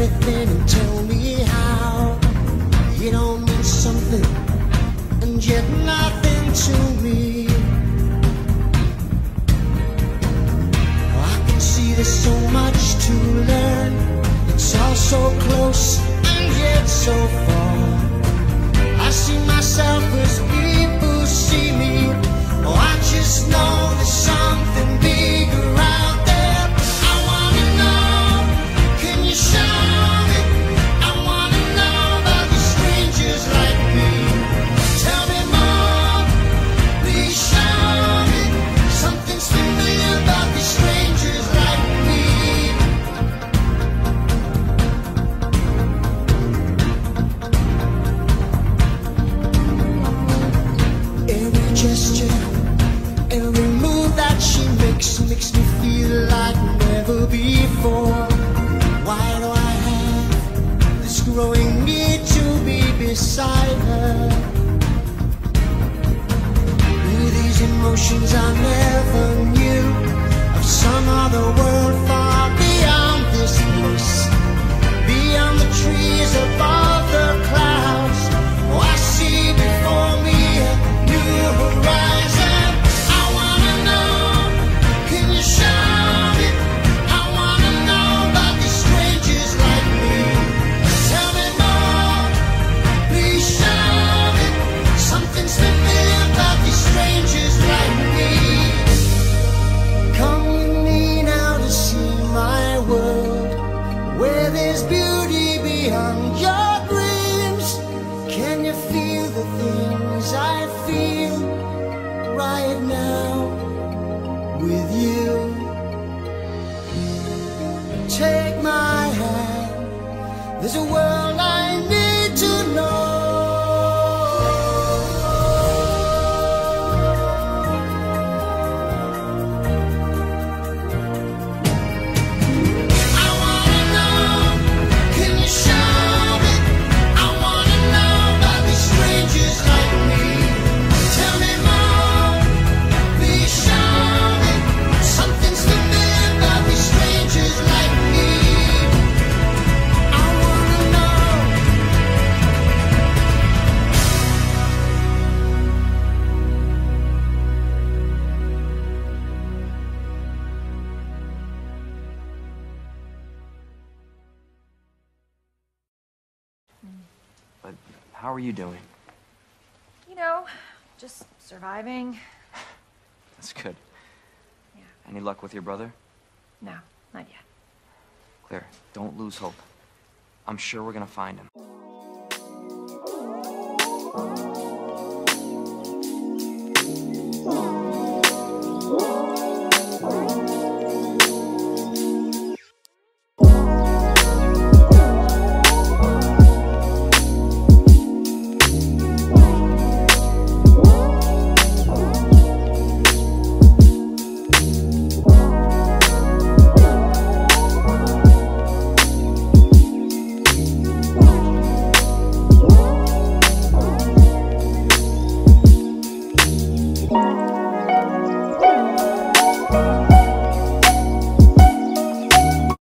everything and tell me how it all means something and yet nothing to me. Oh, I can see there's so much to learn, it's all so close. Makes me feel like never before. Why do I have this growing need to be beside her? With these emotions I never knew of some other world beyond your dreams. Can you feel the things I feel right now with you? Take my hand, there's a world But how are you doing? You know, just surviving. That's good. Yeah. Any luck with your brother? No, not yet. Claire, don't lose hope. I'm sure we're gonna find him.